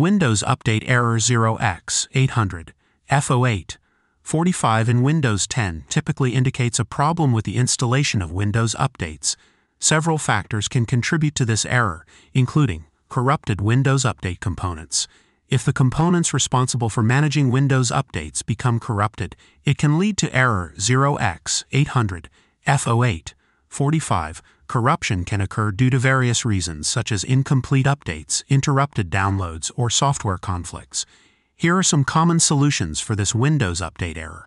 Windows Update Error 0x800 F08 45 in Windows 10 typically indicates a problem with the installation of Windows updates. Several factors can contribute to this error, including corrupted Windows Update components. If the components responsible for managing Windows updates become corrupted, it can lead to error 0x800 F08 45 Corruption can occur due to various reasons, such as incomplete updates, interrupted downloads, or software conflicts. Here are some common solutions for this Windows update error.